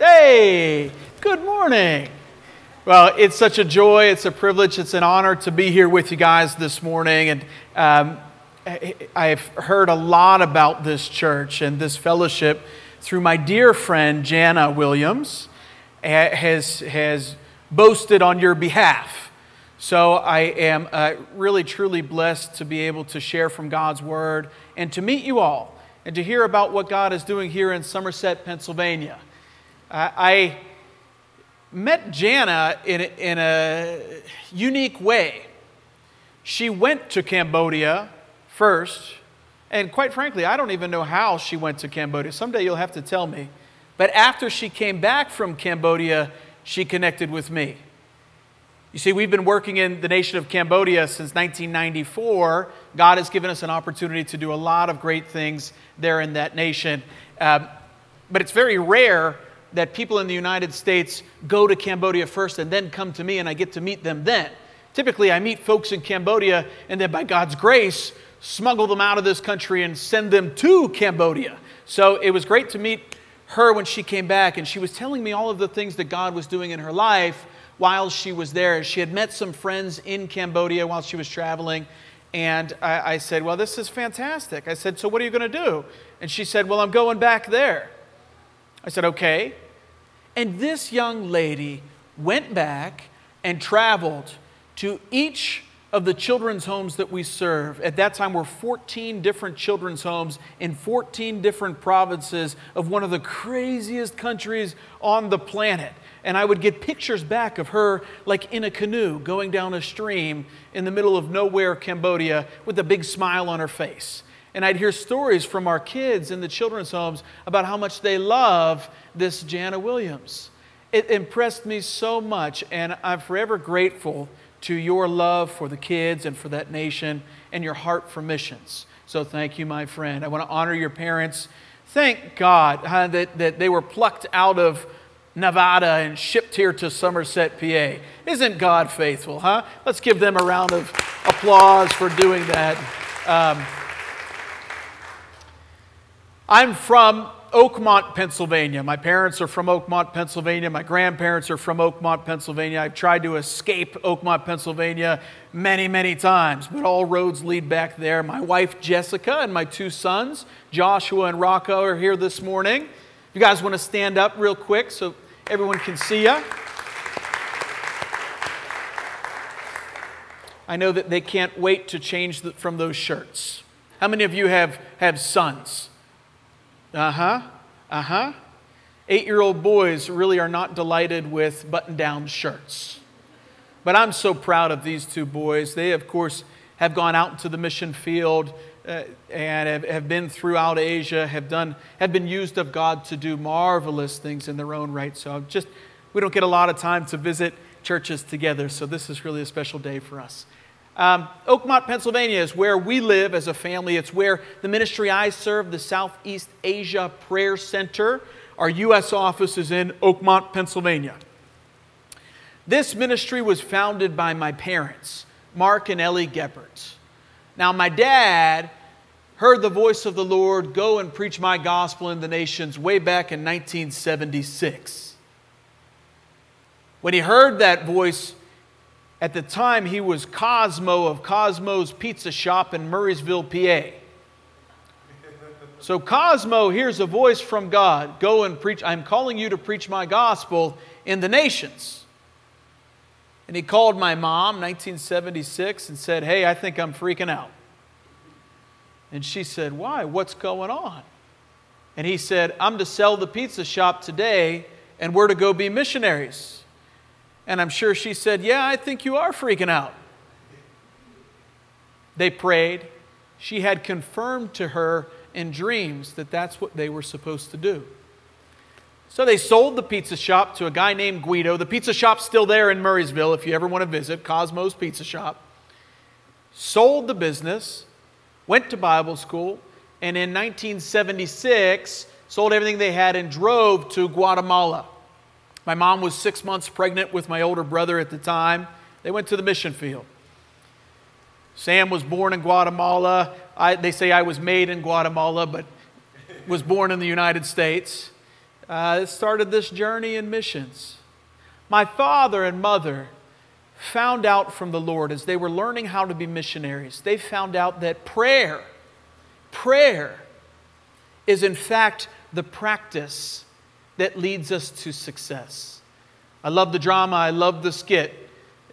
Hey, good morning. Well, it's such a joy, it's a privilege, it's an honor to be here with you guys this morning. And um, I've heard a lot about this church and this fellowship through my dear friend Jana Williams, has, has boasted on your behalf. So I am uh, really, truly blessed to be able to share from God's word and to meet you all and to hear about what God is doing here in Somerset, Pennsylvania. I met Jana in, in a unique way. She went to Cambodia first, and quite frankly, I don't even know how she went to Cambodia. Someday you'll have to tell me. But after she came back from Cambodia, she connected with me. You see, we've been working in the nation of Cambodia since 1994. God has given us an opportunity to do a lot of great things there in that nation. Uh, but it's very rare that people in the United States go to Cambodia first and then come to me and I get to meet them then. Typically, I meet folks in Cambodia and then by God's grace, smuggle them out of this country and send them to Cambodia. So it was great to meet her when she came back and she was telling me all of the things that God was doing in her life while she was there. She had met some friends in Cambodia while she was traveling. And I, I said, Well, this is fantastic. I said, So what are you going to do? And she said, Well, I'm going back there. I said, okay. And this young lady went back and traveled to each of the children's homes that we serve. At that time, were 14 different children's homes in 14 different provinces of one of the craziest countries on the planet. And I would get pictures back of her, like in a canoe, going down a stream in the middle of nowhere, Cambodia, with a big smile on her face. And I'd hear stories from our kids in the children's homes about how much they love this Jana Williams. It impressed me so much, and I'm forever grateful to your love for the kids and for that nation and your heart for missions. So thank you, my friend. I want to honor your parents. Thank God huh, that, that they were plucked out of Nevada and shipped here to Somerset, PA. Isn't God faithful, huh? Let's give them a round of applause for doing that. Um, I'm from Oakmont, Pennsylvania. My parents are from Oakmont, Pennsylvania. My grandparents are from Oakmont, Pennsylvania. I've tried to escape Oakmont, Pennsylvania many, many times, but all roads lead back there. My wife, Jessica, and my two sons, Joshua and Rocco, are here this morning. You guys want to stand up real quick so everyone can see you? I know that they can't wait to change the, from those shirts. How many of you have, have sons? Uh huh. Uh huh. Eight year old boys really are not delighted with button down shirts. But I'm so proud of these two boys. They, of course, have gone out into the mission field uh, and have, have been throughout Asia, have, done, have been used of God to do marvelous things in their own right. So just, we don't get a lot of time to visit churches together, so this is really a special day for us. Um, Oakmont, Pennsylvania is where we live as a family. It's where the ministry I serve, the Southeast Asia Prayer Center, our U.S. office is in Oakmont, Pennsylvania. This ministry was founded by my parents, Mark and Ellie Geppert. Now, my dad heard the voice of the Lord go and preach my gospel in the nations way back in 1976. When he heard that voice, at the time, he was Cosmo of Cosmo's Pizza Shop in Murrysville, PA. So Cosmo hears a voice from God Go and preach. I'm calling you to preach my gospel in the nations. And he called my mom, 1976, and said, Hey, I think I'm freaking out. And she said, Why? What's going on? And he said, I'm to sell the pizza shop today, and we're to go be missionaries. And I'm sure she said, Yeah, I think you are freaking out. They prayed. She had confirmed to her in dreams that that's what they were supposed to do. So they sold the pizza shop to a guy named Guido. The pizza shop's still there in Murrysville if you ever want to visit, Cosmo's Pizza Shop. Sold the business, went to Bible school, and in 1976 sold everything they had and drove to Guatemala. My mom was six months pregnant with my older brother at the time. They went to the mission field. Sam was born in Guatemala. I, they say I was made in Guatemala, but was born in the United States. uh, started this journey in missions. My father and mother found out from the Lord as they were learning how to be missionaries, they found out that prayer, prayer is in fact the practice that leads us to success. I love the drama, I love the skit,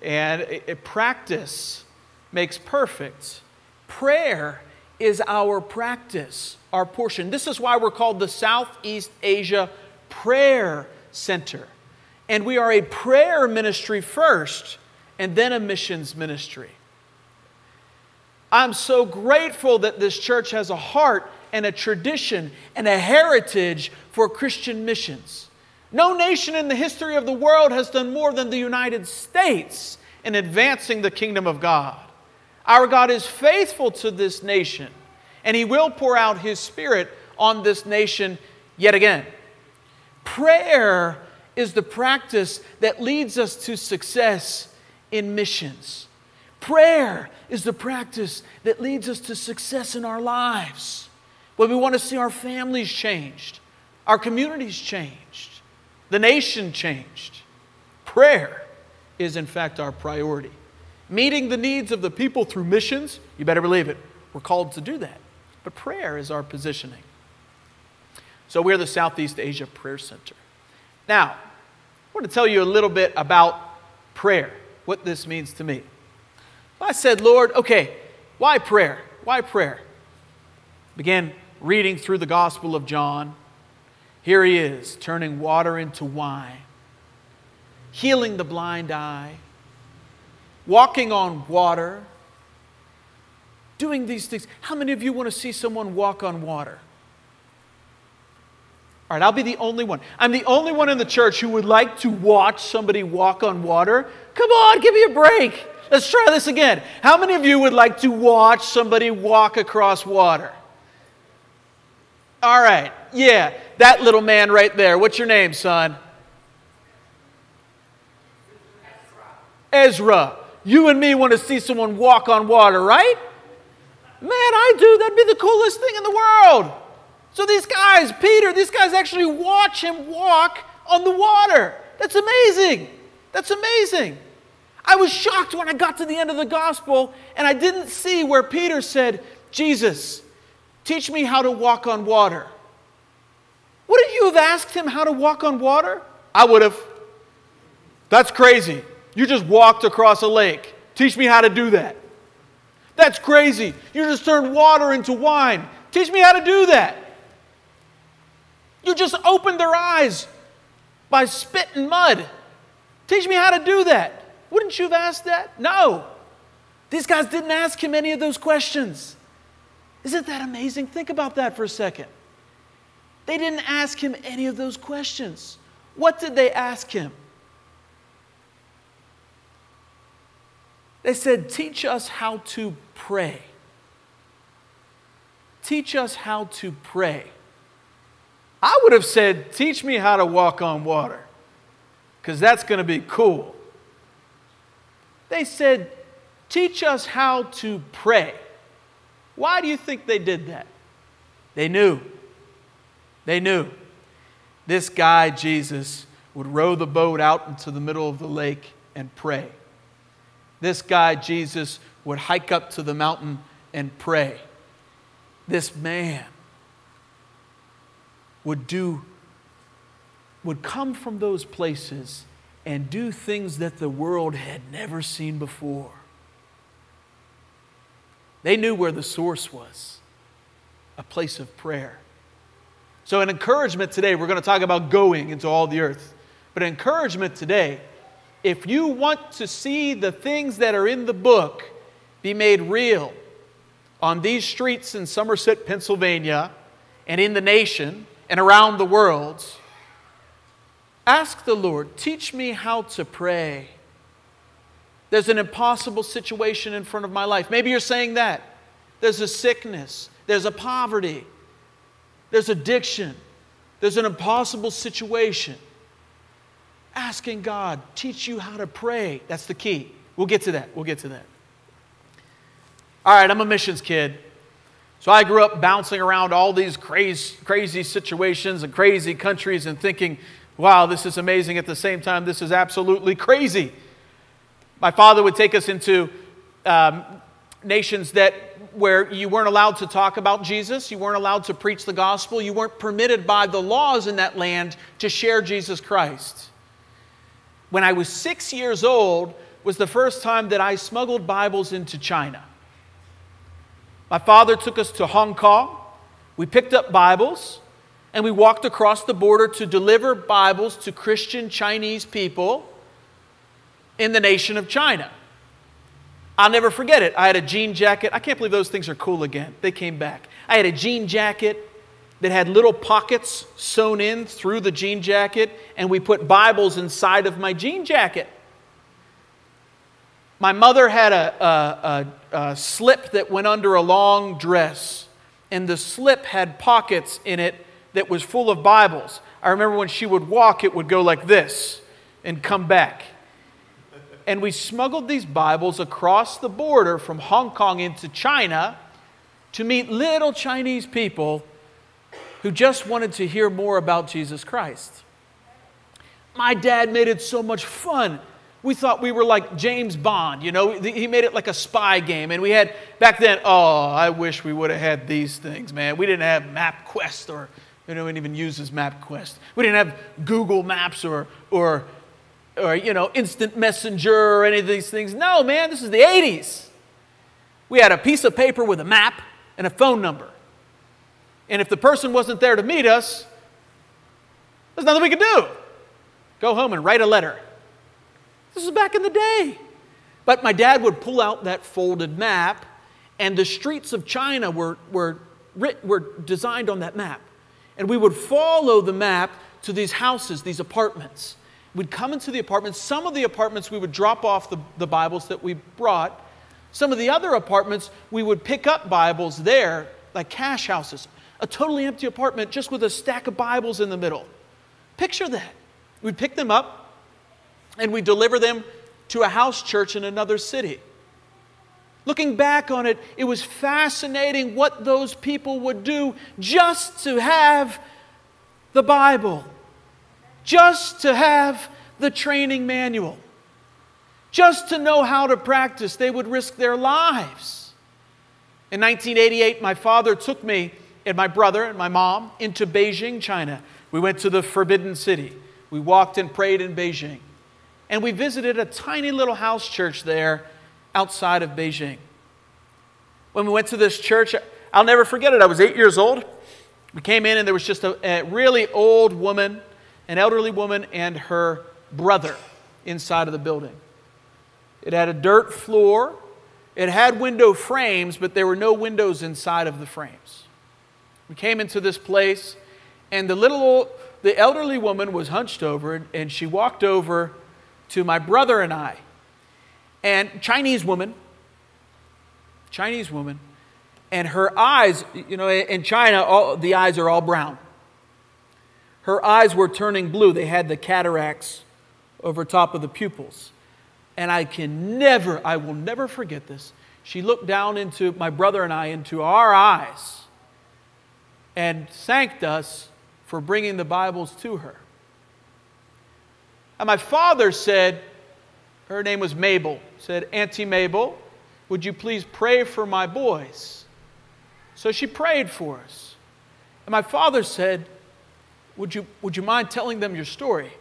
and it, it, practice makes perfect. Prayer is our practice, our portion. This is why we're called the Southeast Asia Prayer Center. And we are a prayer ministry first and then a missions ministry. I'm so grateful that this church has a heart and a tradition and a heritage for Christian missions. No nation in the history of the world has done more than the United States in advancing the kingdom of God. Our God is faithful to this nation, and He will pour out His Spirit on this nation yet again. Prayer is the practice that leads us to success in missions. Prayer is the practice that leads us to success in our lives. When we want to see our families changed, our communities changed, the nation changed. Prayer is, in fact, our priority. Meeting the needs of the people through missions, you better believe it, we're called to do that. But prayer is our positioning. So we're the Southeast Asia Prayer Center. Now, I want to tell you a little bit about prayer what this means to me. I said, Lord, okay, why prayer? Why prayer? Began reading through the Gospel of John. Here he is, turning water into wine, healing the blind eye, walking on water, doing these things. How many of you want to see someone walk on water? All right, I'll be the only one. I'm the only one in the church who would like to watch somebody walk on water. Come on, give me a break. Let's try this again. How many of you would like to watch somebody walk across water? All right, yeah, that little man right there. What's your name, son? Ezra. Ezra. You and me want to see someone walk on water, right? Man, I do. That'd be the coolest thing in the world. So these guys, Peter, these guys actually watch him walk on the water. That's amazing. That's amazing. I was shocked when I got to the end of the gospel and I didn't see where Peter said, Jesus, teach me how to walk on water. Wouldn't you have asked him how to walk on water? I would have. That's crazy. You just walked across a lake. Teach me how to do that. That's crazy. You just turned water into wine. Teach me how to do that. You just opened their eyes by spit and mud. Teach me how to do that. Wouldn't you have asked that? No. These guys didn't ask him any of those questions. Isn't that amazing? Think about that for a second. They didn't ask him any of those questions. What did they ask him? They said, Teach us how to pray. Teach us how to pray. I would have said, Teach me how to walk on water, because that's going to be cool. They said, Teach us how to pray. Why do you think they did that? They knew. They knew. This guy, Jesus, would row the boat out into the middle of the lake and pray. This guy, Jesus, would hike up to the mountain and pray. This man would do would come from those places and do things that the world had never seen before. They knew where the source was a place of prayer. So, an encouragement today, we're going to talk about going into all the earth. But encouragement today, if you want to see the things that are in the book be made real on these streets in Somerset, Pennsylvania, and in the nation, and around the world, ask the Lord, teach me how to pray. There's an impossible situation in front of my life. Maybe you're saying that. There's a sickness, there's a poverty, there's addiction, there's an impossible situation. Asking God, teach you how to pray. That's the key. We'll get to that. We'll get to that. All right, I'm a missions kid. So I grew up bouncing around all these crazy, crazy situations and crazy countries and thinking, wow, this is amazing. At the same time, this is absolutely crazy. My father would take us into um, nations that where you weren't allowed to talk about Jesus, you weren't allowed to preach the gospel, you weren't permitted by the laws in that land to share Jesus Christ. When I was six years old, was the first time that I smuggled Bibles into China. My father took us to Hong Kong. We picked up Bibles and we walked across the border to deliver Bibles to Christian Chinese people in the nation of China. I'll never forget it. I had a jean jacket. I can't believe those things are cool again. They came back. I had a jean jacket that had little pockets sewn in through the jean jacket, and we put Bibles inside of my jean jacket. My mother had a, a, a, a, slip that went under a long dress, and the slip had pockets in it that was full of Bibles. I remember when she would walk, it would go like this and come back. And we smuggled these Bibles across the border from Hong Kong into China to meet little Chinese people who just wanted to hear more about Jesus Christ. My dad made it so much fun we thought we were like James Bond, you know, he made it like a spy game. And we had, back then, oh, I wish we would have had these things, man. We didn't have MapQuest or, you know, we didn't even use this MapQuest. We didn't have Google Maps or, or, or, you know, Instant Messenger or any of these things. No, man, this is the 80s. We had a piece of paper with a map and a phone number. And if the person wasn't there to meet us, there's nothing we could do. Go home and write a letter. This is back in the day. But my dad would pull out that folded map, and the streets of China were, were, were designed on that map. And we would follow the map to these houses, these apartments. We'd come into the apartments. Some of the apartments we would drop off the, the Bibles that we brought. Some of the other apartments we would pick up Bibles there, like cash houses. A totally empty apartment just with a stack of Bibles in the middle. Picture that. We'd pick them up, and we'd deliver them to a house church in another city. Looking back on it, it was fascinating what those people would do just to have the Bible, just to have the training manual, just to know how to practice. They would risk their lives. In 1988, my father took me and my brother and my mom into Beijing, China. We went to the Forbidden City. We walked and prayed in Beijing and we visited a tiny little house church there outside of Beijing. When we went to this church, I'll never forget it. I was eight years old. We came in, and there was just a, a really old woman, an elderly woman, and her brother inside of the building. It had a dirt floor. It had window frames, but there were no windows inside of the frames. We came into this place, and the little the elderly woman was hunched over, and she walked over to my brother and I. And Chinese woman, Chinese woman, and her eyes, you know, in China, all, the eyes are all brown. Her eyes were turning blue. They had the cataracts over top of the pupils. And I can never, I will never forget this. She looked down into my brother and I, into our eyes, and thanked us for bringing the Bibles to her. And my father said, her name was Mabel, said, Auntie Mabel, would you please pray for my boys? So she prayed for us. And my father said, Would you, would you mind telling them your story?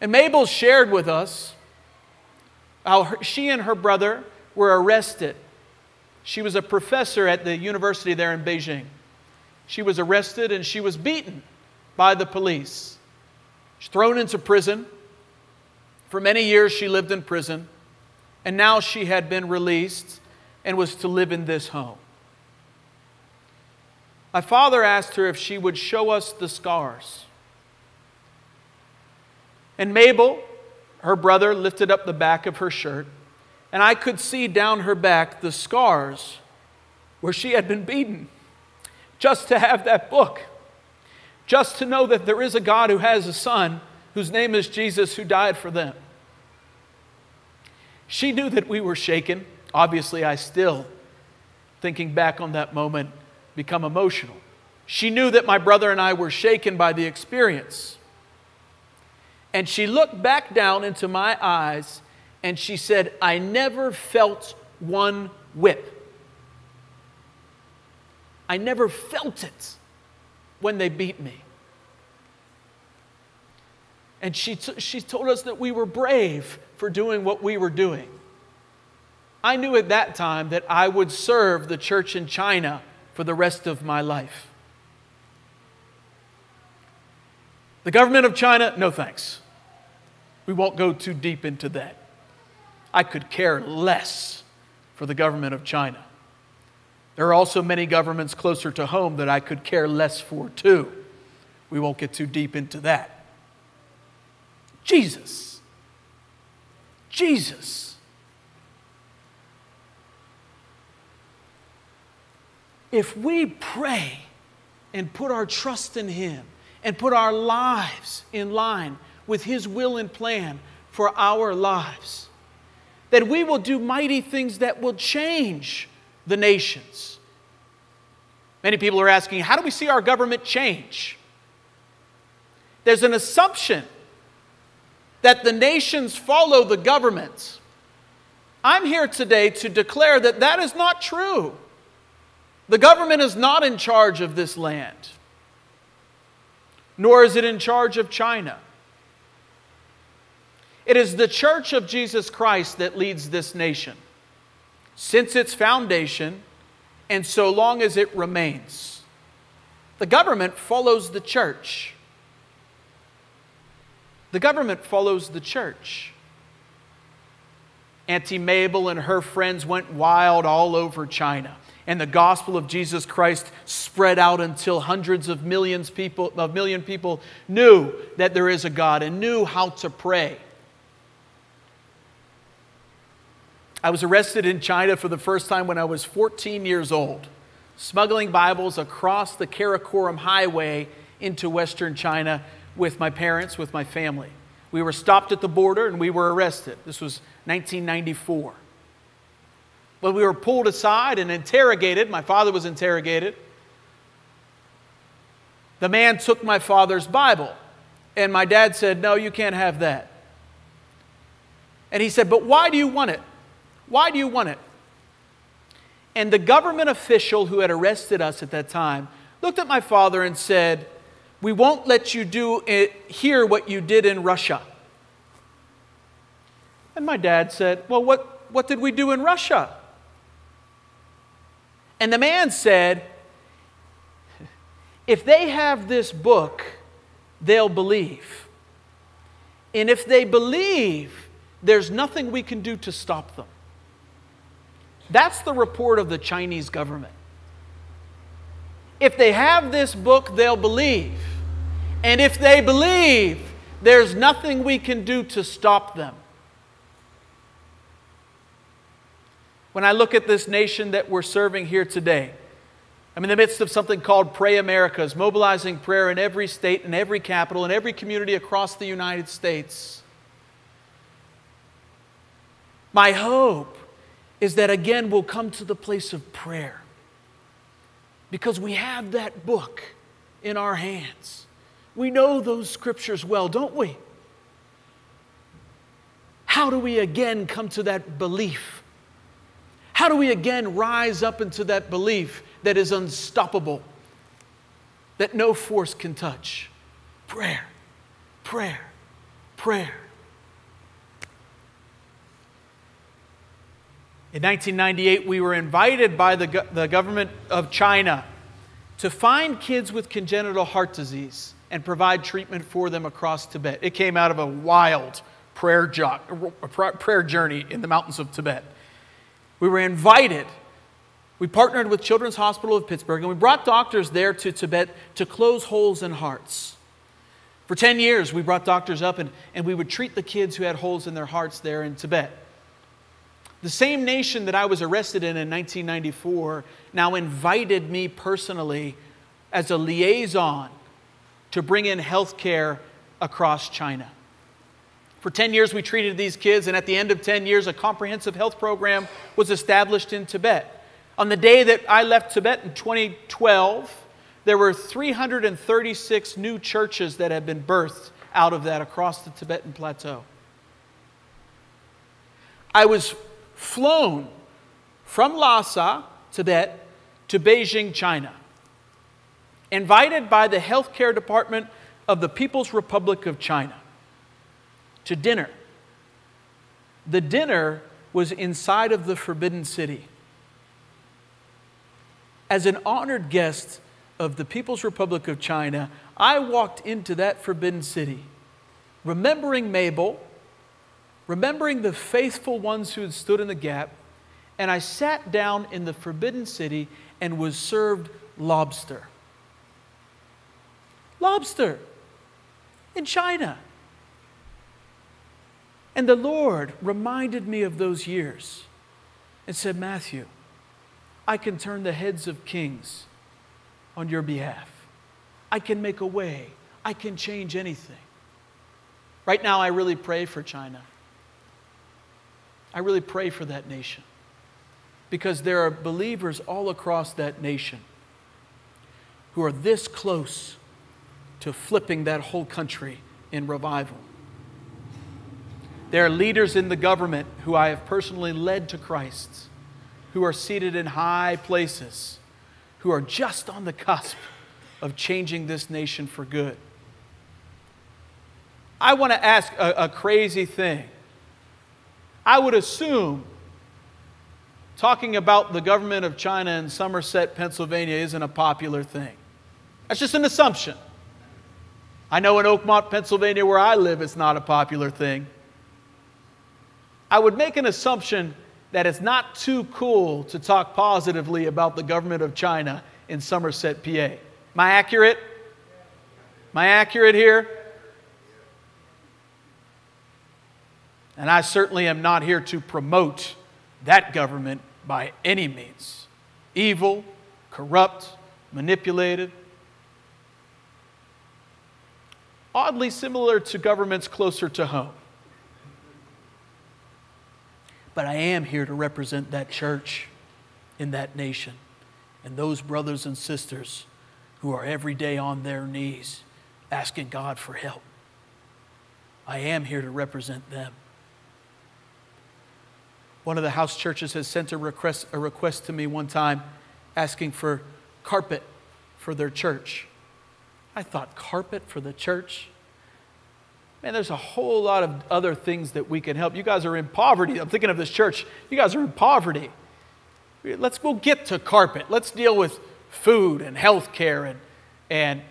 And Mabel shared with us how she and her brother were arrested. She was a professor at the university there in Beijing. She was arrested and she was beaten by the police. She's thrown into prison. For many years, she lived in prison. And now she had been released and was to live in this home. My father asked her if she would show us the scars. And Mabel, her brother, lifted up the back of her shirt, and I could see down her back the scars where she had been beaten just to have that book just to know that there is a God who has a son whose name is Jesus who died for them. She knew that we were shaken. Obviously, I still thinking back on that moment, become emotional. She knew that my brother and I were shaken by the experience. And she looked back down into my eyes and she said, I never felt one whip. I never felt it when they beat me. And she, t- she told us that we were brave for doing what we were doing. I knew at that time that I would serve the church in China for the rest of my life. The government of China, no thanks. We won't go too deep into that. I could care less for the government of China. There are also many governments closer to home that I could care less for, too. We won't get too deep into that. Jesus. Jesus. If we pray and put our trust in Him and put our lives in line with His will and plan for our lives, that we will do mighty things that will change the nations. Many people are asking, how do we see our government change? There's an assumption that the nations follow the government. I'm here today to declare that that is not true. The government is not in charge of this land, nor is it in charge of China. It is the church of Jesus Christ that leads this nation since its foundation and so long as it remains. The government follows the church. The government follows the church. Auntie Mabel and her friends went wild all over China. And the gospel of Jesus Christ spread out until hundreds of millions people, of million people knew that there is a God and knew how to pray. I was arrested in China for the first time when I was 14 years old, smuggling Bibles across the Karakoram Highway into Western China with my parents, with my family. We were stopped at the border and we were arrested. This was 1994. But we were pulled aside and interrogated. My father was interrogated. The man took my father's Bible, and my dad said, No, you can't have that. And he said, But why do you want it? Why do you want it? And the government official who had arrested us at that time looked at my father and said, We won't let you do it here what you did in Russia. And my dad said, Well, what, what did we do in Russia? And the man said, If they have this book, they'll believe. And if they believe, there's nothing we can do to stop them. That's the report of the Chinese government. If they have this book, they'll believe. And if they believe, there's nothing we can do to stop them. When I look at this nation that we're serving here today, I'm in the midst of something called Pray Americas, mobilizing prayer in every state, in every capital, in every community across the United States. My hope is that again we'll come to the place of prayer because we have that book in our hands. We know those scriptures well, don't we? How do we again come to that belief? How do we again rise up into that belief that is unstoppable, that no force can touch? Prayer, prayer, prayer. In 1998, we were invited by the, the government of China to find kids with congenital heart disease and provide treatment for them across Tibet. It came out of a wild prayer, jo- prayer journey in the mountains of Tibet. We were invited. We partnered with Children's Hospital of Pittsburgh and we brought doctors there to Tibet to close holes in hearts. For 10 years, we brought doctors up and, and we would treat the kids who had holes in their hearts there in Tibet. The same nation that I was arrested in in 1994 now invited me personally as a liaison to bring in health care across China. For 10 years, we treated these kids, and at the end of 10 years, a comprehensive health program was established in Tibet. On the day that I left Tibet in 2012, there were 336 new churches that had been birthed out of that across the Tibetan plateau. I was flown from Lhasa, Tibet, to Beijing, China, invited by the healthcare department of the People's Republic of China to dinner. The dinner was inside of the Forbidden City. As an honored guest of the People's Republic of China, I walked into that Forbidden City, remembering Mabel, remembering the faithful ones who had stood in the gap, and I sat down in the Forbidden City and was served lobster. Lobster in China. And the Lord reminded me of those years and said, Matthew, I can turn the heads of kings on your behalf. I can make a way. I can change anything. Right now, I really pray for China. I really pray for that nation because there are believers all across that nation who are this close to flipping that whole country in revival. There are leaders in the government who I have personally led to Christ, who are seated in high places, who are just on the cusp of changing this nation for good. I want to ask a, a crazy thing. I would assume talking about the government of China in Somerset, Pennsylvania isn't a popular thing. That's just an assumption. I know in Oakmont, Pennsylvania, where I live, it's not a popular thing. I would make an assumption that it's not too cool to talk positively about the government of China in Somerset, PA. Am I accurate? Am I accurate here? And I certainly am not here to promote that government by any means. Evil, corrupt, manipulated. Oddly similar to governments closer to home. But I am here to represent that church in that nation and those brothers and sisters who are every day on their knees asking God for help. I am here to represent them. One of the house churches has sent a request, a request to me one time asking for carpet for their church. I thought, carpet for the church? Man, there's a whole lot of other things that we can help. You guys are in poverty. I'm thinking of this church. You guys are in poverty. Let's go get to carpet. Let's deal with food and health care and, and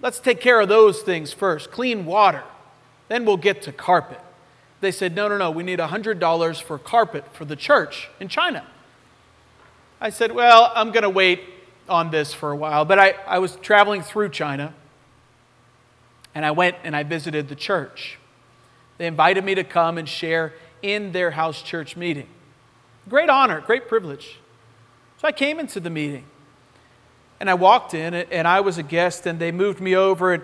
let's take care of those things first. Clean water. Then we'll get to carpet they said, no, no, no, we need $100 for carpet for the church in China. I said, well, I'm going to wait on this for a while. But I, I was traveling through China and I went and I visited the church. They invited me to come and share in their house church meeting. Great honor, great privilege. So I came into the meeting and I walked in and I was a guest and they moved me over and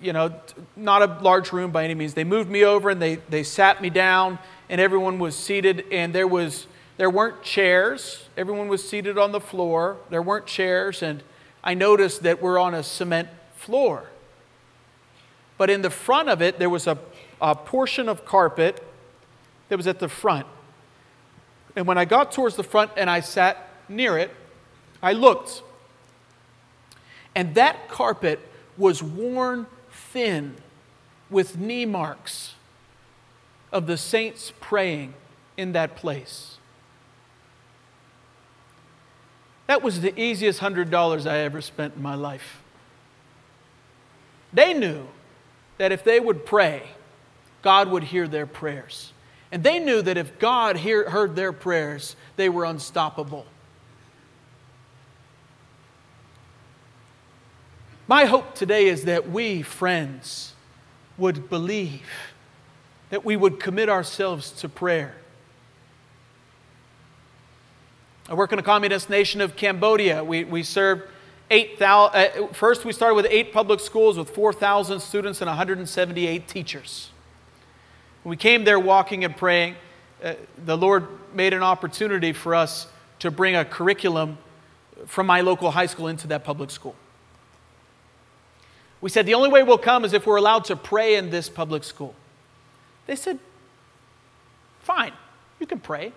you know, not a large room by any means. They moved me over and they, they sat me down, and everyone was seated, and there, was, there weren't chairs. Everyone was seated on the floor. There weren't chairs, and I noticed that we're on a cement floor. But in the front of it, there was a, a portion of carpet that was at the front. And when I got towards the front and I sat near it, I looked. And that carpet was worn thin with knee marks of the saints praying in that place. That was the easiest $100 I ever spent in my life. They knew that if they would pray, God would hear their prayers. And they knew that if God hear, heard their prayers, they were unstoppable. My hope today is that we, friends, would believe, that we would commit ourselves to prayer. I work in a communist nation of Cambodia. We, we served 8,000, uh, first we started with eight public schools with 4,000 students and 178 teachers. When we came there walking and praying, uh, the Lord made an opportunity for us to bring a curriculum from my local high school into that public school. We said, the only way we'll come is if we're allowed to pray in this public school. They said, fine, you can pray.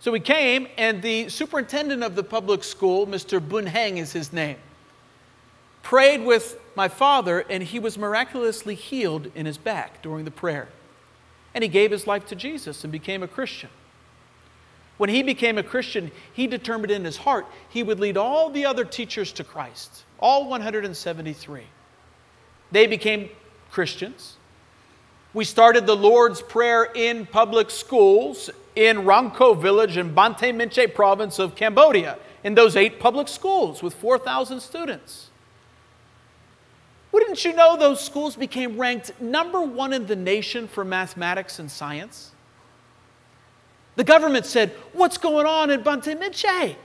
So we came, and the superintendent of the public school, Mr. Bunheng is his name, prayed with my father, and he was miraculously healed in his back during the prayer. And he gave his life to Jesus and became a Christian. When he became a Christian, he determined in his heart he would lead all the other teachers to Christ, all 173. They became Christians. We started the Lord's Prayer in public schools in Rangko village in Banteay Meanchey province of Cambodia, in those eight public schools with 4,000 students. Wouldn't you know those schools became ranked number one in the nation for mathematics and science? The government said, What's going on in Banteay Meanchey?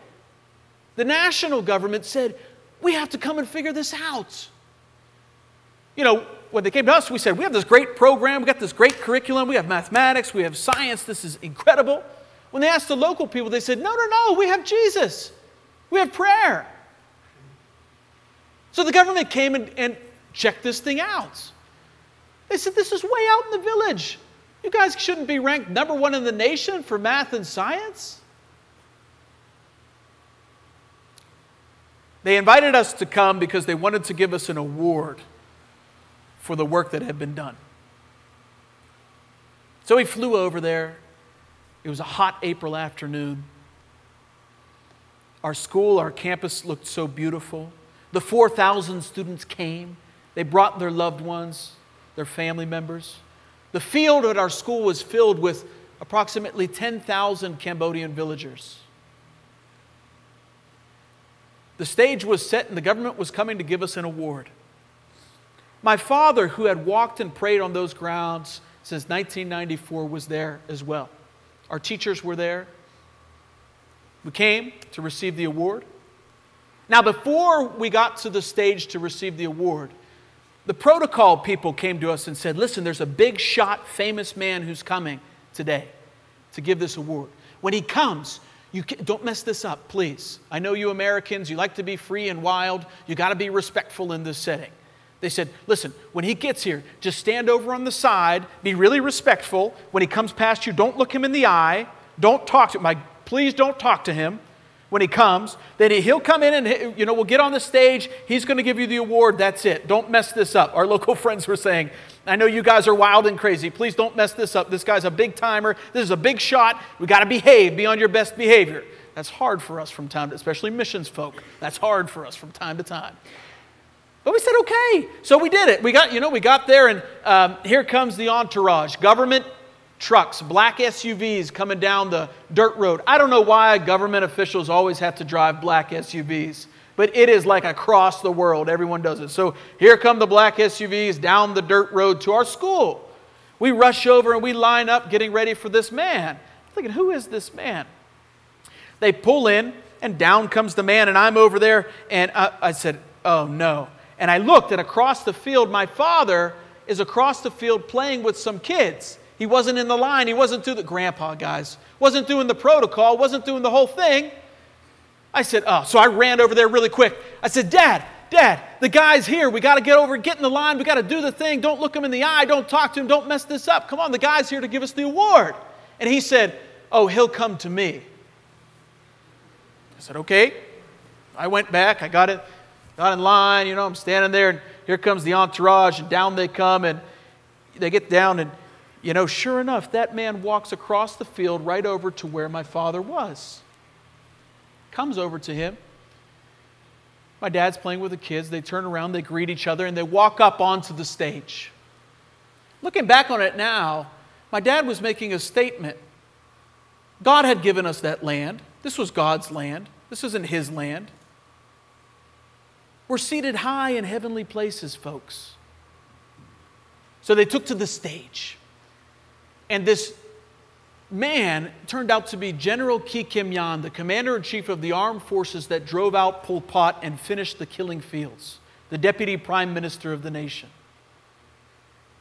The national government said, We have to come and figure this out. You know, when they came to us, we said, We have this great program, we got this great curriculum, we have mathematics, we have science, this is incredible. When they asked the local people, they said, No, no, no, we have Jesus, we have prayer. So the government came and, and checked this thing out. They said, This is way out in the village. You guys shouldn't be ranked number one in the nation for math and science. They invited us to come because they wanted to give us an award for the work that had been done. So we flew over there. It was a hot April afternoon. Our school, our campus looked so beautiful. The 4,000 students came. They brought their loved ones, their family members. The field at our school was filled with approximately 10,000 Cambodian villagers. The stage was set, and the government was coming to give us an award. My father, who had walked and prayed on those grounds since 1994, was there as well. Our teachers were there. We came to receive the award. Now, before we got to the stage to receive the award, the protocol people came to us and said, Listen, there's a big shot, famous man who's coming today to give this award. When he comes, you don't mess this up, please. I know you Americans, you like to be free and wild. You got to be respectful in this setting. They said, listen, when he gets here, just stand over on the side, be really respectful. When he comes past you, don't look him in the eye. Don't talk to him. Please don't talk to him when he comes. Then he'll come in and, you know, we'll get on the stage. He's going to give you the award. That's it. Don't mess this up. Our local friends were saying, I know you guys are wild and crazy. Please don't mess this up. This guy's a big timer. This is a big shot. We got to behave, be on your best behavior. That's hard for us from time to, especially missions folk. That's hard for us from time to time. But we said, okay. So we did it. We got, you know, we got there, and um, here comes the entourage government trucks, black SUVs coming down the dirt road. I don't know why government officials always have to drive black SUVs, but it is like across the world. Everyone does it. So here come the black SUVs down the dirt road to our school. We rush over and we line up getting ready for this man. I'm thinking, who is this man? They pull in, and down comes the man, and I'm over there, and I, I said, oh no. And I looked, and across the field, my father is across the field playing with some kids. He wasn't in the line. He wasn't doing the grandpa, guys. Wasn't doing the protocol. Wasn't doing the whole thing. I said, oh, so I ran over there really quick. I said, Dad, Dad, the guy's here. We got to get over, get in the line. We got to do the thing. Don't look him in the eye. Don't talk to him. Don't mess this up. Come on, the guy's here to give us the award. And he said, Oh, he'll come to me. I said, Okay. I went back. I got it got in line, you know, I'm standing there, and here comes the entourage, and down they come, and they get down, and, you know, sure enough, that man walks across the field right over to where my father was. Comes over to him. My dad's playing with the kids. They turn around, they greet each other, and they walk up onto the stage. Looking back on it now, my dad was making a statement. God had given us that land. This was God's land. This isn't his land. We're seated high in heavenly places, folks. So they took to the stage. And this man turned out to be General Ke Kim Yan, the commander in chief of the armed forces that drove out Pol Pot and finished the killing fields, the deputy prime minister of the nation.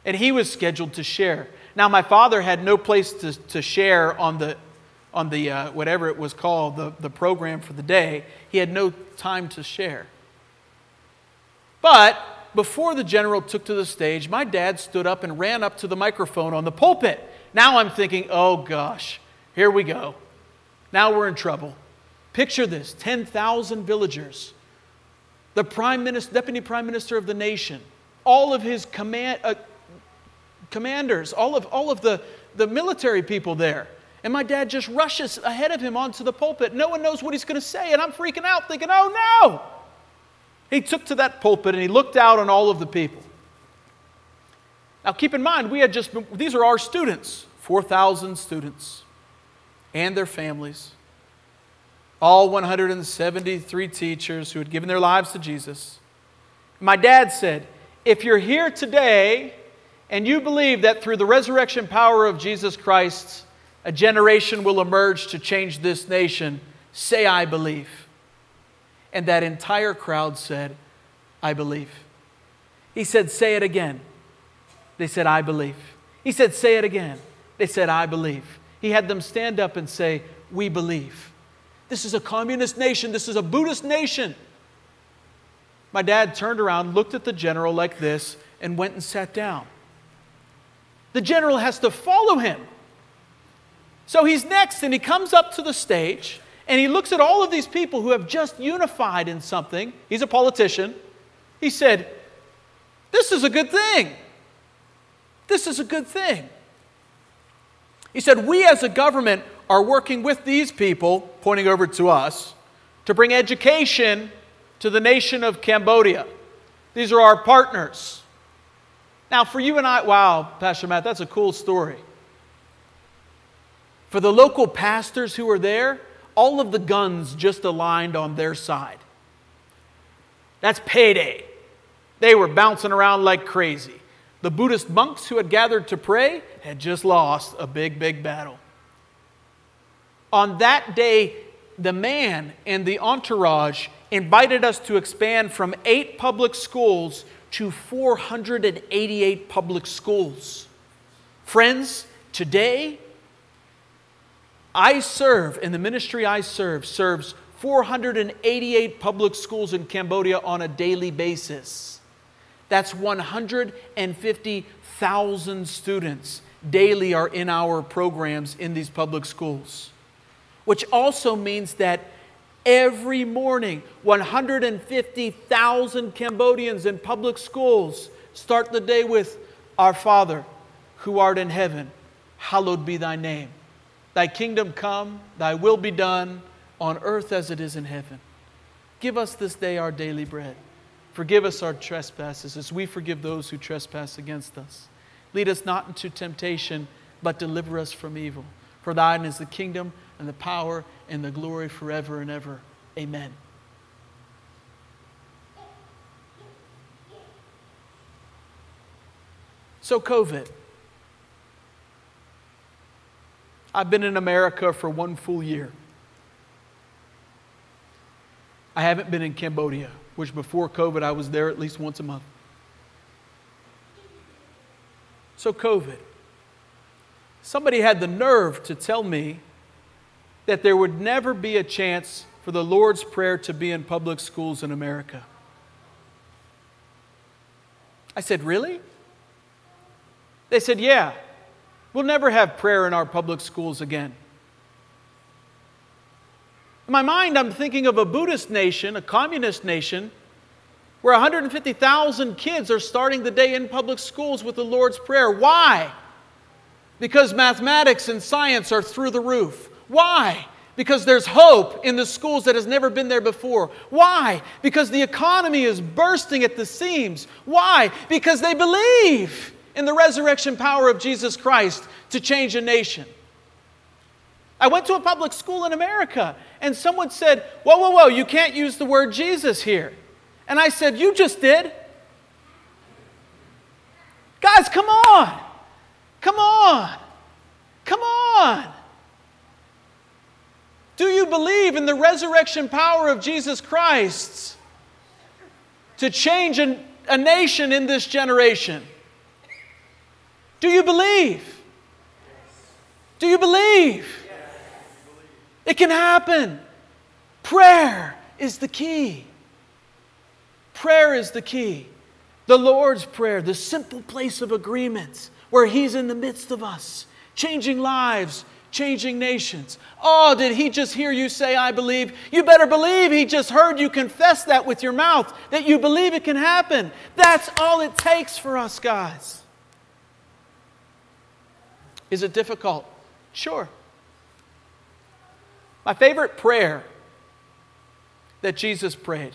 And he was scheduled to share. Now, my father had no place to, to share on the on the uh, whatever it was called, the, the program for the day. He had no time to share. But before the general took to the stage, my dad stood up and ran up to the microphone on the pulpit. Now I'm thinking, oh gosh, here we go. Now we're in trouble. Picture this 10,000 villagers, the prime minister, deputy prime minister of the nation, all of his command, uh, commanders, all of, all of the, the military people there. And my dad just rushes ahead of him onto the pulpit. No one knows what he's going to say, and I'm freaking out, thinking, oh no! He took to that pulpit and he looked out on all of the people. Now, keep in mind, we had just been, these are our students, 4,000 students and their families, all 173 teachers who had given their lives to Jesus. My dad said, If you're here today and you believe that through the resurrection power of Jesus Christ, a generation will emerge to change this nation, say, I believe. And that entire crowd said, I believe. He said, Say it again. They said, I believe. He said, Say it again. They said, I believe. He had them stand up and say, We believe. This is a communist nation. This is a Buddhist nation. My dad turned around, looked at the general like this, and went and sat down. The general has to follow him. So he's next, and he comes up to the stage, and he looks at all of these people who have just unified in something. He's a politician. He said, This is a good thing. This is a good thing. He said, We as a government are working with these people, pointing over to us, to bring education to the nation of Cambodia. These are our partners. Now, for you and I, wow, Pastor Matt, that's a cool story. For the local pastors who are there, all of the guns just aligned on their side. That's payday. They were bouncing around like crazy. The Buddhist monks who had gathered to pray had just lost a big, big battle. On that day, the man and the entourage invited us to expand from eight public schools to 488 public schools. Friends, today I serve, and the ministry I serve serves 488 public schools in Cambodia on a daily basis. That's 150,000 students daily are in our programs in these public schools. Which also means that every morning, 150,000 Cambodians in public schools start the day with Our Father, who art in heaven, hallowed be thy name. Thy kingdom come, thy will be done on earth as it is in heaven. Give us this day our daily bread. Forgive us our trespasses as we forgive those who trespass against us. Lead us not into temptation, but deliver us from evil. For thine is the kingdom and the power and the glory forever and ever. Amen. So, COVID. I've been in America for one full year. I haven't been in Cambodia, which before COVID I was there at least once a month. So, COVID. Somebody had the nerve to tell me that there would never be a chance for the Lord's Prayer to be in public schools in America. I said, Really? They said, Yeah. We'll never have prayer in our public schools again. In my mind, I'm thinking of a Buddhist nation, a communist nation, where 150,000 kids are starting the day in public schools with the Lord's Prayer. Why? Because mathematics and science are through the roof. Why? Because there's hope in the schools that has never been there before. Why? Because the economy is bursting at the seams. Why? Because they believe in the resurrection power of Jesus Christ to change a nation. I went to a public school in America and someone said, Whoa, whoa, whoa, you can't use the word Jesus here. And I said, You just did. Guys, come on. Come on. Come on. Do you believe in the resurrection power of Jesus Christ to change an, a nation in this generation? Do you believe? Do you believe? It can happen. Prayer is the key. Prayer is the key. The Lord's Prayer, the simple place of agreement where He's in the midst of us, changing lives, changing nations. Oh, did He just hear you say, I believe? You better believe He just heard you confess that with your mouth, that you believe it can happen. That's all it takes for us, guys. Is it difficult? Sure. My favorite prayer that Jesus prayed,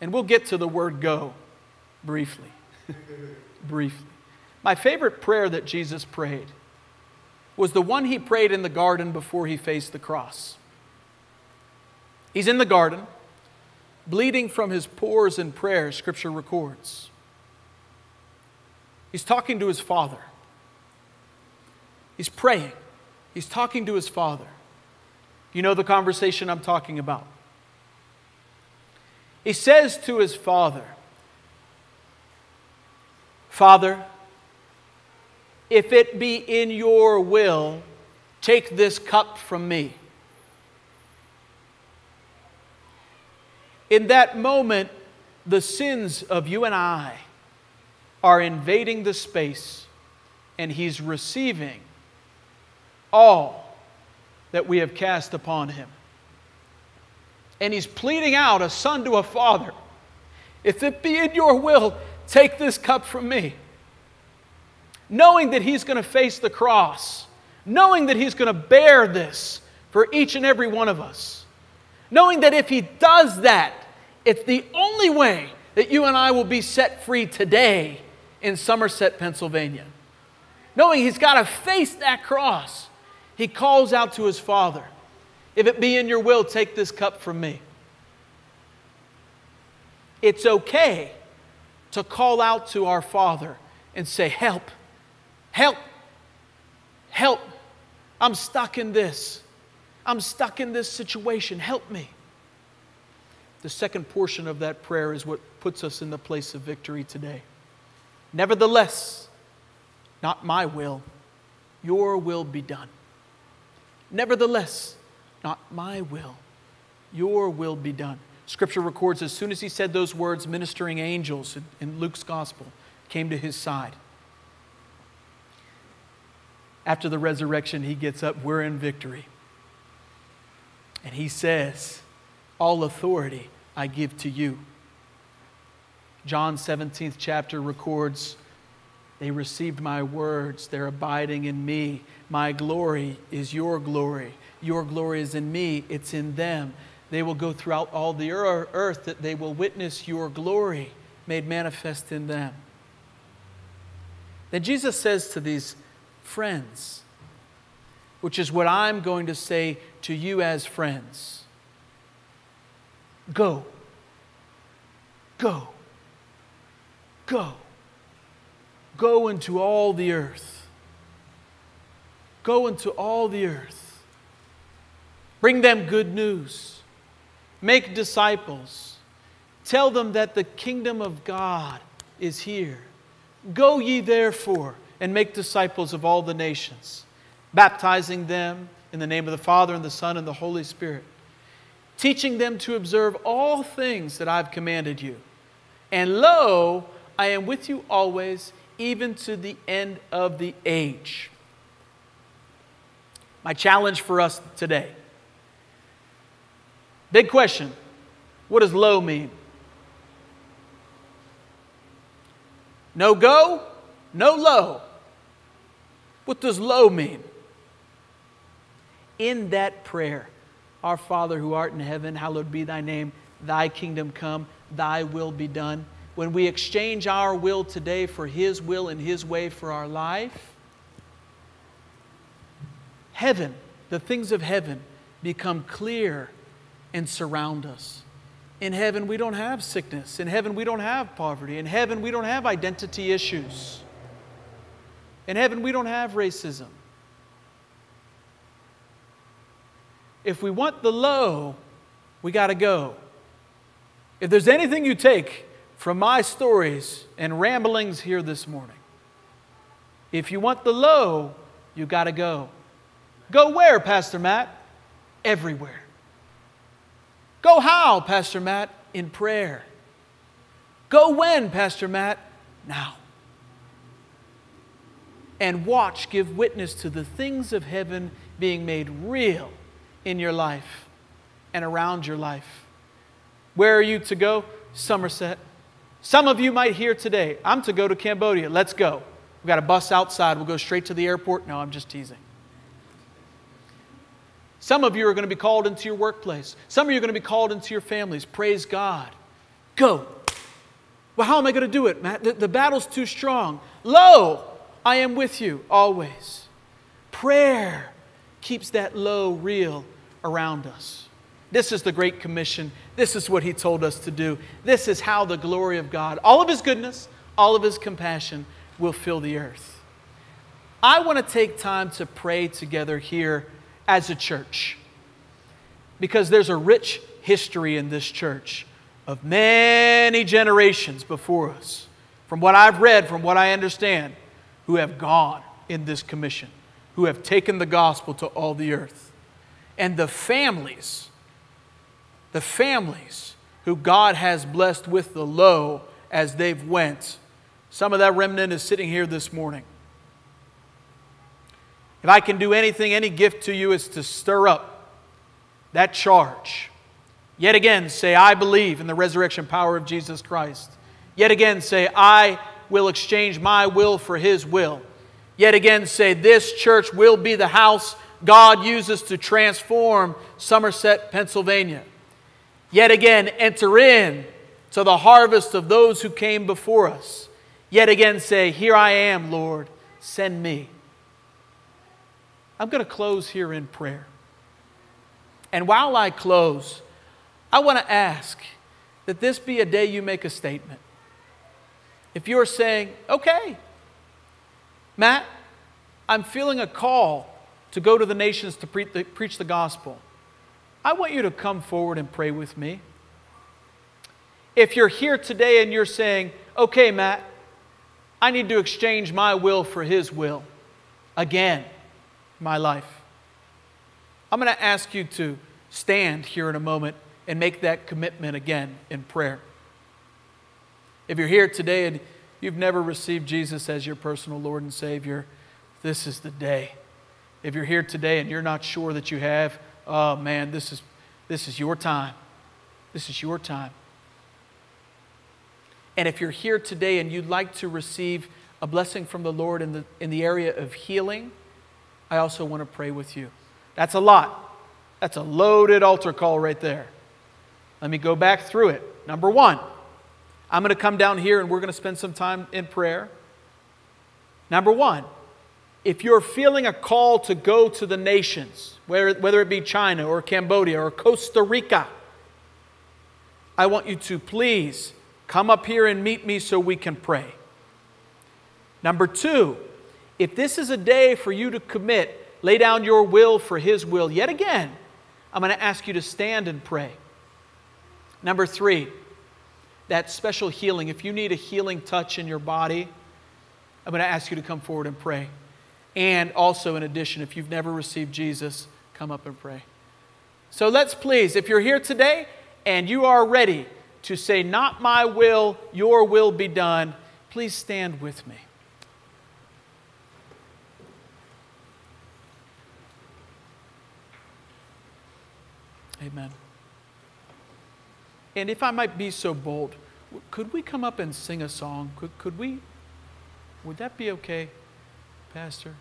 and we'll get to the word go briefly. briefly. My favorite prayer that Jesus prayed was the one he prayed in the garden before he faced the cross. He's in the garden, bleeding from his pores in prayer, scripture records. He's talking to his father. He's praying. He's talking to his father. You know the conversation I'm talking about. He says to his father, Father, if it be in your will, take this cup from me. In that moment, the sins of you and I are invading the space, and He's receiving all that we have cast upon Him. And He's pleading out, a son to a father, if it be in your will, take this cup from me knowing that he's going to face the cross, knowing that he's going to bear this for each and every one of us, knowing that if he does that, it's the only way that you and I will be set free today in Somerset, Pennsylvania. Knowing he's got to face that cross, he calls out to his father, If it be in your will, take this cup from me. It's okay to call out to our Father and say, Help, Help! Help! I'm stuck in this. I'm stuck in this situation. Help me. The second portion of that prayer is what puts us in the place of victory today. Nevertheless, not my will, your will be done. Nevertheless, not my will, your will be done. Scripture records as soon as he said those words, ministering angels in, Luke's gospel came to his side after the resurrection, he gets up, we're in victory. And he says, All authority I give to you. John 17th chapter records, They received my words, they're abiding in me. My glory is your glory. Your glory is in me, it's in them. They will go throughout all the earth that they will witness your glory made manifest in them. Then Jesus says to these friends, which is what I'm going to say to you as friends. Go. Go. Go. Go into all the earth. Go into all the earth. Bring them good news. Make disciples. Tell them that the kingdom of God is here. Go ye therefore and make disciples of all the nations, baptizing them in the name of the Father and the Son and the Holy Spirit, teaching them to observe all things that I've commanded you. And lo, I am with you always, even to the end of the age. My challenge for us today. Big question. What does lo mean? No go, no lo. What does lo mean? In that prayer, our Father who art in heaven, hallowed be thy name, thy kingdom come, thy will be done. When we exchange our will today for his will and his way for our life, heaven, the things of heaven, become clear and surround us. In heaven, we don't have sickness. In heaven, we don't have poverty. In heaven, we don't have identity issues. In heaven, we don't have racism. If we want the lo, we got to go. If there's anything you take from my stories and ramblings here this morning, if you want the lo, you got to go. Go where, Pastor Matt? everywhere. Go how, Pastor Matt? In prayer. Go when, Pastor Matt? Now. And watch, give witness to the things of heaven being made real in your life and around your life. Where are you to go? Somerset. Some of you might hear today, I'm to go to Cambodia. Let's go. We've got a bus outside. We'll go straight to the airport. No, I'm just teasing. Some of you are going to be called into your workplace. Some of you are going to be called into your families. Praise God. Go. Well, how am I going to do it, Matt? The, the battle's too strong. Lo, I am with you always. Prayer keeps that lo real around us. This is the Great Commission. This is what He told us to do. This is how the glory of God, all of His goodness, all of His compassion, will fill the earth. I want to take time to pray together here as a church because there's a rich history in this church of many generations before us, from what I've read, from what I understand, who have gone in this commission, who have taken the gospel to all the earth. And the families, the families who God has blessed with the lo as they've went some of that remnant is sitting here this morning. If I can do anything, any gift to you is to stir up that charge. Yet again, say, I believe in the resurrection power of Jesus Christ. Yet again, say, I will exchange my will for His will. Yet again, say, This church will be the house God uses to transform Somerset, Pennsylvania. Yet again, enter in to the harvest of those who came before us yet again say, Here I am, Lord, send me. I'm going to close here in prayer. And while I close, I want to ask that this be a day you make a statement. If you're saying, okay, Matt, I'm feeling a call to go to the nations to pre- the, preach the gospel, I want you to come forward and pray with me. If you're here today and you're saying, okay, Matt, I need to exchange my will for His will again my life. I'm going to ask you to stand here in a moment and make that commitment again in prayer. If you're here today and you've never received Jesus as your personal Lord and Savior, this is the day. If you're here today and you're not sure that you have, oh man, this is, this is your time. This is your time. And if you're here today and you'd like to receive a blessing from the Lord in the, in the area of healing, I also want to pray with you. That's a lot. That's a loaded altar call right there. Let me go back through it. Number one, I'm going to come down here and we're going to spend some time in prayer. Number one, if you're feeling a call to go to the nations, whether it be China or Cambodia or Costa Rica, I want you to please Come up here and meet me so we can pray. Number two, if this is a day for you to commit, lay down your will for His will, yet again, I'm going to ask you to stand and pray. Number three, that special healing. If you need a healing touch in your body, I'm going to ask you to come forward and pray. And also, in addition, if you've never received Jesus, come up and pray. So let's please, if you're here today and you are ready to say, Not my will, your will be done, please stand with me. Amen. And if I might be so bold, could we come up and sing a song? Could, could we? Would that be okay, Pastor?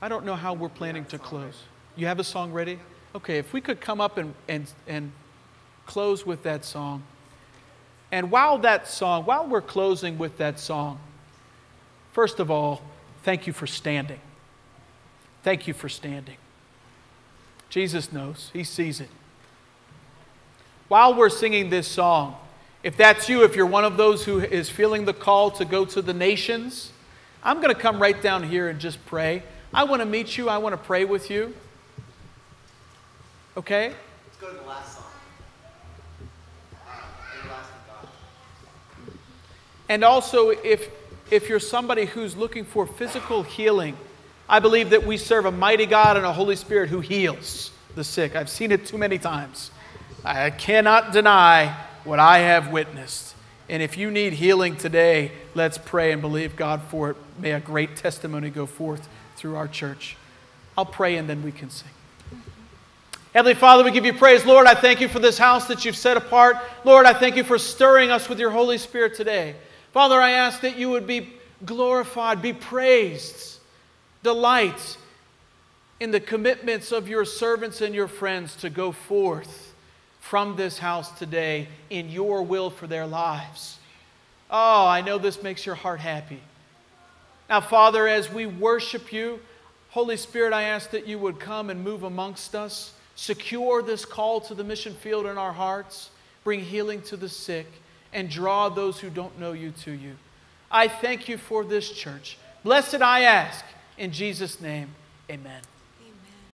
I don't know how we're planning to close. You have a song ready? Okay, if we could come up and, and, and close with that song. And while that song, while we're closing with that song, first of all, thank you for standing. Thank you for standing. Jesus knows, He sees it. While we're singing this song, if that's you, if you're one of those who is feeling the call to go to the nations, I'm going to come right down here and just pray. I want to meet you. I want to pray with you. Okay? Let's go to the last song. Uh, and also, if, if you're somebody who's looking for physical healing, I believe that we serve a mighty God and a Holy Spirit who heals. the sick. I've seen it too many times. I cannot deny what I have witnessed. And if you need healing today, let's pray and believe God for it. May a great testimony go forth through our church. I'll pray and then we can sing. Heavenly Father, we give you praise. Lord, I thank you for this house that you've set apart. Lord, I thank you for stirring us with your Holy Spirit today. Father, I ask that you would be glorified, be praised, delight in the commitments of your servants and your friends to go forth from this house today in your will for their lives. Oh, I know this makes your heart happy. Now, Father, as we worship you, Holy Spirit, I ask that you would come and move amongst us, secure this call to the mission field in our hearts, bring healing to the sick, and draw those who don't know you to you. I thank you for this church. Blessed I ask, in Jesus' name, amen.